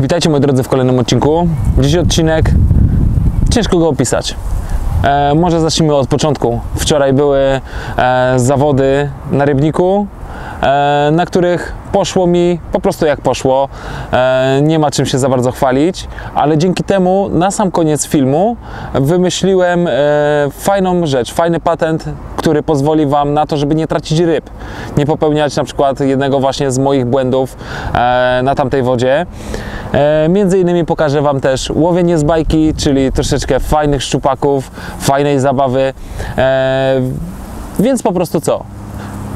Witajcie moi drodzy w kolejnym odcinku. Dziś odcinek, ciężko go opisać. E, może zacznijmy od początku. Wczoraj były e, zawody na rybniku, na których poszło mi po prostu jak poszło. E, nie ma czym się za bardzo chwalić, ale dzięki temu na sam koniec filmu wymyśliłem e, fajną rzecz, fajny patent, który pozwoli Wam na to, żeby nie tracić ryb. Nie popełniać na przykład jednego właśnie z moich błędów e, na tamtej wodzie. E, między innymi pokażę Wam też łowienie z bajki, czyli troszeczkę fajnych szczupaków, fajnej zabawy. E, więc po prostu co?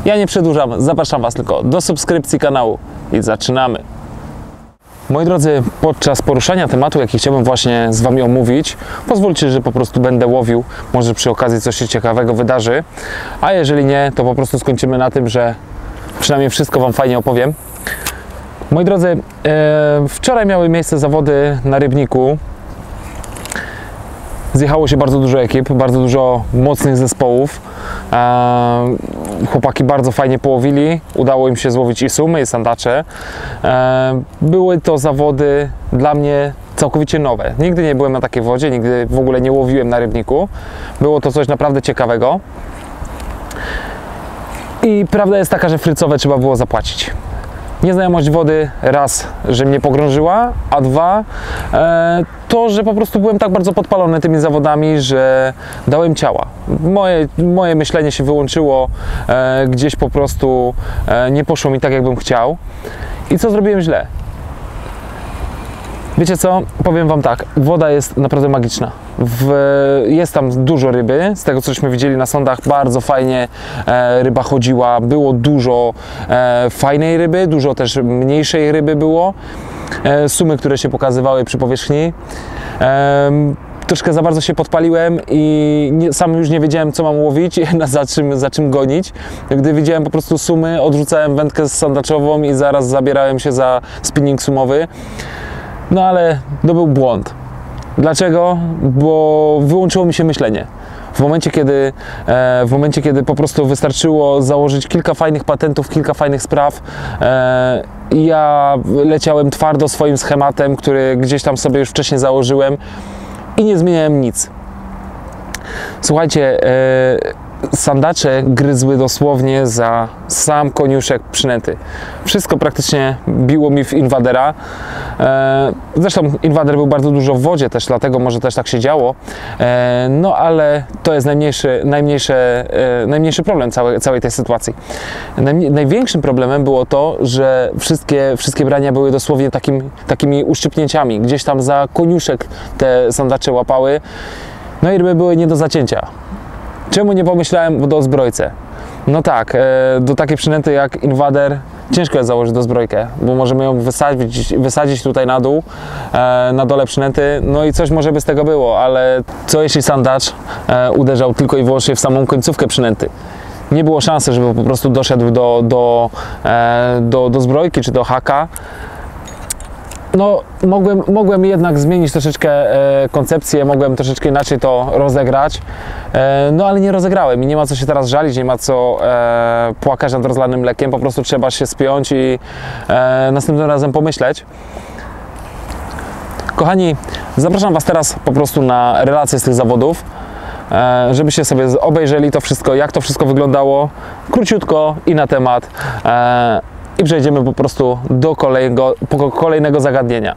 Ja nie przedłużam, zapraszam Was tylko do subskrypcji kanału i zaczynamy. Moi drodzy, podczas poruszania tematu, jaki chciałbym właśnie z Wami omówić, pozwólcie, że po prostu będę łowił. Może przy okazji coś się ciekawego wydarzy. A jeżeli nie, to po prostu skończymy na tym, że przynajmniej wszystko Wam fajnie opowiem. Moi drodzy, e, wczoraj miały miejsce zawody na rybniku. Zjechało się bardzo dużo ekip, bardzo dużo mocnych zespołów. Chłopaki bardzo fajnie połowili. Udało im się złowić i sumy, i sandacze. E, były to zawody dla mnie całkowicie nowe. Nigdy nie byłem na takiej wodzie, nigdy w ogóle nie łowiłem na rybniku. Było to coś naprawdę ciekawego. I prawda jest taka, że frycowe trzeba było zapłacić. Nieznajomość wody raz, że mnie pogrążyła, a dwa e, to, że po prostu byłem tak bardzo podpalony tymi zawodami, że dałem ciała. Moje, moje myślenie się wyłączyło, e, gdzieś po prostu e, nie poszło mi tak, jakbym chciał. I co zrobiłem źle? Wiecie co? Powiem Wam tak, woda jest naprawdę magiczna. W, jest tam dużo ryby, z tego cośmy widzieli na sądach, bardzo fajnie e, ryba chodziła, było dużo e, fajnej ryby, dużo też mniejszej ryby było. E, sumy, które się pokazywały przy powierzchni. E, troszkę za bardzo się podpaliłem i nie, sam już nie wiedziałem, co mam łowić, za, czym, za czym gonić. Gdy widziałem po prostu sumy, odrzucałem wędkę sandaczową i zaraz zabierałem się za spinning sumowy. No ale to był błąd. Dlaczego? Bo wyłączyło mi się myślenie. W momencie, kiedy, e, w momencie, kiedy po prostu wystarczyło założyć kilka fajnych patentów, kilka fajnych spraw, e, ja leciałem twardo swoim schematem, który gdzieś tam sobie już wcześniej założyłem i nie zmieniałem nic. Słuchajcie, e, sandacze gryzły dosłownie za sam koniuszek przynęty. Wszystko praktycznie biło mi w inwadera. E, zresztą inwader był bardzo dużo w wodzie też, dlatego może też tak się działo. E, no ale to jest najmniejszy, najmniejszy, e, najmniejszy problem całej, całej tej sytuacji. Największym problemem było to, że wszystkie, wszystkie brania były dosłownie takim, takimi uszczypnięciami. Gdzieś tam za koniuszek te sandacze łapały. No i ryby były nie do zacięcia. Czemu nie pomyślałem do zbrojce? No tak, do takiej przynęty jak inwader ciężko jest założyć do zbrojkę, bo możemy ją wysadzić, wysadzić tutaj na dół, na dole przynęty, no i coś może by z tego było, ale co jeśli sandacz uderzał tylko i wyłącznie w samą końcówkę przynęty? Nie było szansy, żeby po prostu doszedł do, do, do, do zbrojki czy do haka, no, mogłem, mogłem jednak zmienić troszeczkę e, koncepcję, mogłem troszeczkę inaczej to rozegrać, e, no ale nie rozegrałem i nie ma co się teraz żalić, nie ma co e, płakać nad rozlanym mlekiem, po prostu trzeba się spiąć i e, następnym razem pomyśleć. Kochani, zapraszam Was teraz po prostu na relacje z tych zawodów, e, żebyście sobie obejrzeli to wszystko, jak to wszystko wyglądało, króciutko i na temat. I przejdziemy po prostu do kolejnego, kolejnego zagadnienia.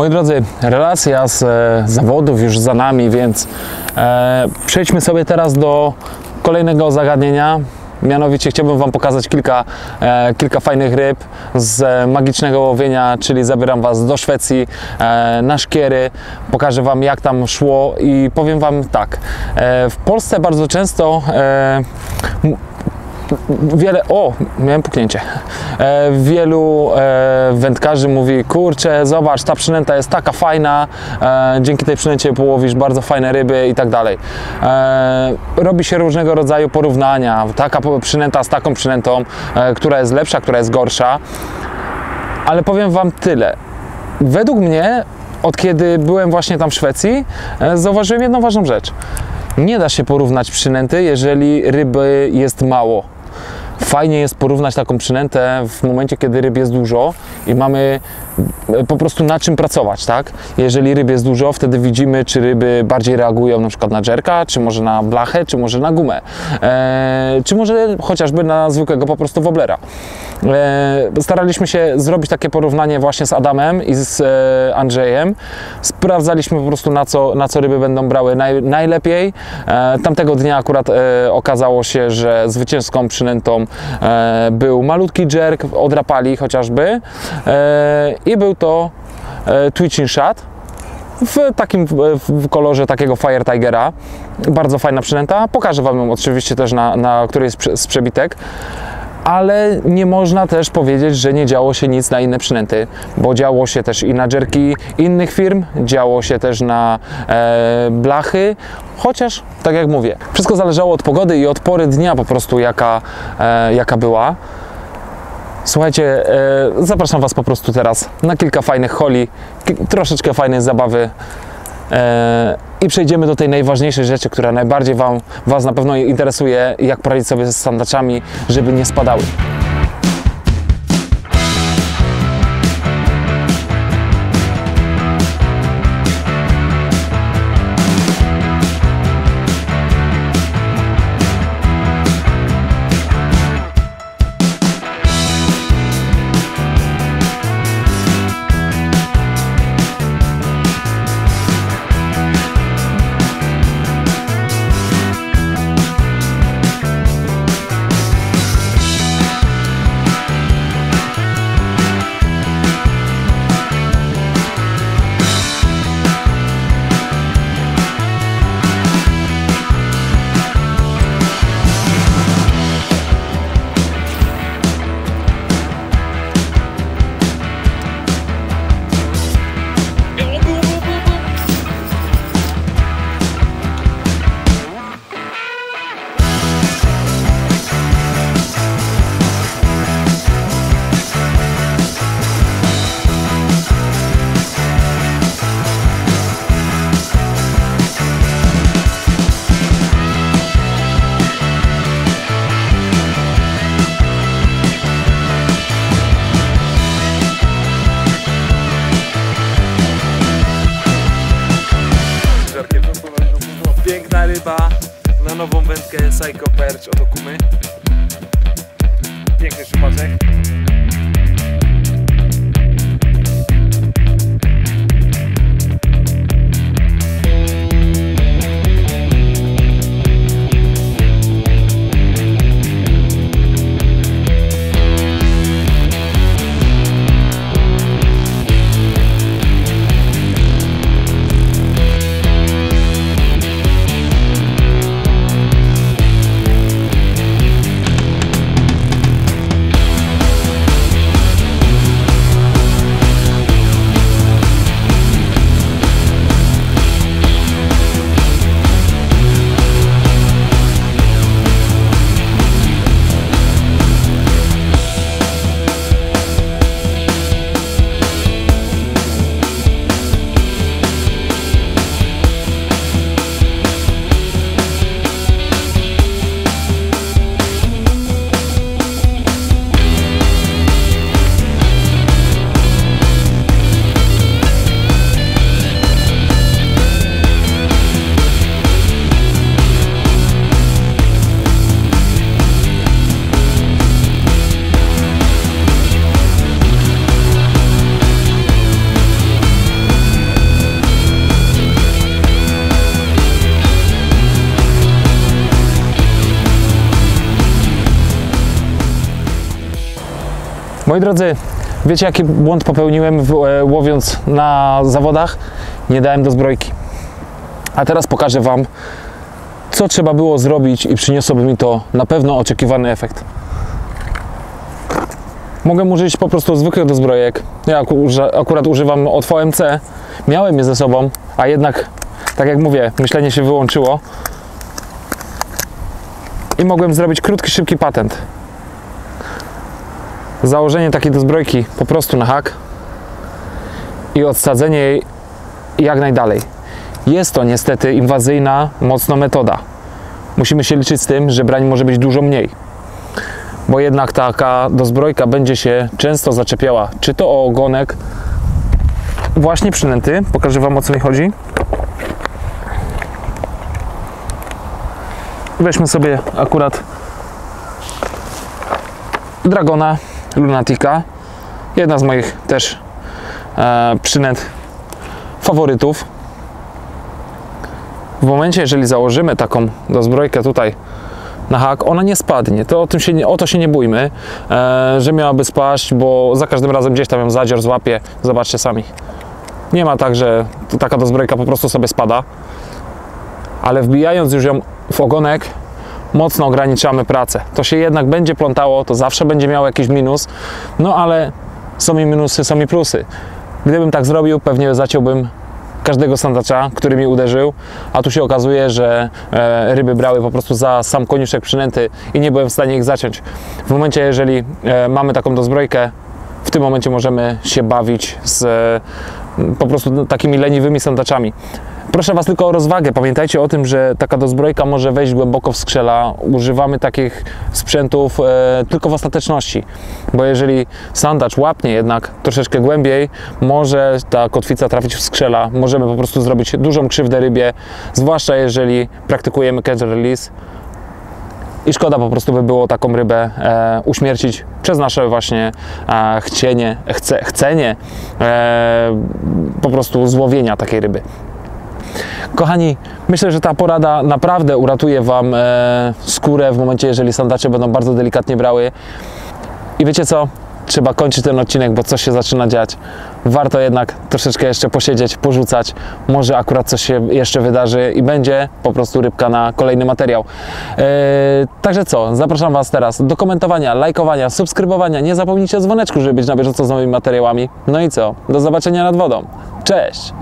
Moi drodzy, relacja z e, zawodów już za nami, więc e, przejdźmy sobie teraz do kolejnego zagadnienia. Mianowicie chciałbym Wam pokazać kilka, e, kilka fajnych ryb z magicznego łowienia, czyli zabieram Was do Szwecji e, na szkiery, pokażę Wam jak tam szło i powiem Wam tak. E, w Polsce bardzo często e, wiele, o, miałem puknięcie. E, wielu e, wędkarzy mówi, kurczę, zobacz, ta przynęta jest taka fajna, e, dzięki tej przynęcie połowisz bardzo fajne ryby i tak dalej. E, robi się różnego rodzaju porównania, taka przynęta z taką przynętą, e, która jest lepsza, która jest gorsza, ale powiem Wam tyle. Według mnie, od kiedy byłem właśnie tam w Szwecji, e, zauważyłem jedną ważną rzecz. Nie da się porównać przynęty, jeżeli ryby jest mało. Fajnie jest porównać taką przynętę w momencie, kiedy ryb jest dużo i mamy e, po prostu na czym pracować, tak? Jeżeli ryb jest dużo, wtedy widzimy, czy ryby bardziej reagują na przykład na jerka, czy może na blachę, czy może na gumę, e, czy może chociażby na zwykłego po prostu woblera. E, staraliśmy się zrobić takie porównanie właśnie z Adamem i z e, Andrzejem. Sprawdzaliśmy po prostu na co, na co ryby będą brały naj, najlepiej. E, tamtego dnia akurat okazało się, że zwycięską przynętą był malutki jerk od Rapali chociażby i był to Twitching Shot w takim w, kolorze takiego Fire Tigera. Bardzo fajna przynęta. Pokażę Wam ją oczywiście też na, na prze- z przebitek. Ale nie można też powiedzieć, że nie działo się nic na inne przynęty, bo działo się też i na jerki innych firm, działo się też na e, blachy, chociaż, tak jak mówię, wszystko zależało od pogody i od pory dnia po prostu, jaka, e, jaka była. Słuchajcie, e, zapraszam Was po prostu teraz na kilka fajnych holi, troszeczkę fajnej zabawy i przejdziemy do tej najważniejszej rzeczy, która najbardziej wam, Was na pewno interesuje, jak poradzić sobie ze sandaczami, żeby nie spadały. sei que eu perdes ao documento. Moi drodzy, wiecie jaki błąd popełniłem w, e, łowiąc na zawodach? Nie dałem do zbrojki. A teraz pokażę Wam, co trzeba było zrobić i przyniosłoby mi to na pewno oczekiwany efekt. Mogę użyć po prostu zwykłych dozbrojek. Ja akurat używam od VMC. Miałem je ze sobą, a jednak, tak jak mówię, myślenie się wyłączyło. I mogłem zrobić krótki, szybki patent. Założenie takiej dozbrojki po prostu na hak i odsadzenie jej jak najdalej. Jest to niestety inwazyjna, mocno metoda. Musimy się liczyć z tym, że brań może być dużo mniej bo jednak taka dozbrojka będzie się często zaczepiała, czy to o ogonek właśnie przynęty, pokażę Wam o co mi chodzi. Weźmy sobie akurat Dragona Lunatica, jedna z moich też e, przynęt faworytów. W momencie, jeżeli założymy taką dozbrojkę tutaj na hak, ona nie spadnie. To o, tym się o to się nie bójmy, e, że miałaby spaść, bo za każdym razem gdzieś tam ją zadzior złapie. Zobaczcie sami. Nie ma tak, że taka dozbrojka po prostu sobie spada, ale wbijając już ją w ogonek, mocno ograniczamy pracę. To się jednak będzie plątało, to zawsze będzie miało jakiś minus, no ale są i minusy, są i plusy. Gdybym tak zrobił, pewnie zaciąłbym każdego sandacza, który mi uderzył, a tu się okazuje, że e, ryby brały po prostu za sam koniuszek przynęty i nie byłem w stanie ich zaciąć. W momencie, jeżeli e, mamy taką dozbrojkę, w tym momencie możemy się bawić z e, po prostu takimi leniwymi sandaczami. Proszę Was tylko o rozwagę. Pamiętajcie o tym, że taka dozbrojka może wejść głęboko w skrzela. Używamy takich sprzętów e, tylko w ostateczności, bo jeżeli sandacz łapnie jednak troszeczkę głębiej, może ta kotwica trafić w skrzela. Możemy po prostu zrobić dużą krzywdę rybie, zwłaszcza jeżeli praktykujemy catch release. I szkoda po prostu by było taką rybę e, uśmiercić przez nasze właśnie e, chcienie, chce, chcenie e, po prostu złowienia takiej ryby. Kochani, myślę, że ta porada naprawdę uratuje Wam e, skórę w momencie, jeżeli sandacze będą bardzo delikatnie brały. I wiecie co? Trzeba kończyć ten odcinek, bo coś się zaczyna dziać. Warto jednak troszeczkę jeszcze posiedzieć, porzucać. Może akurat coś się jeszcze wydarzy i będzie po prostu rybka na kolejny materiał. E, także co? Zapraszam Was teraz do komentowania, lajkowania, subskrybowania. Nie zapomnijcie o dzwoneczku, żeby być na bieżąco z nowymi materiałami. No i co? Do zobaczenia nad wodą. Cześć!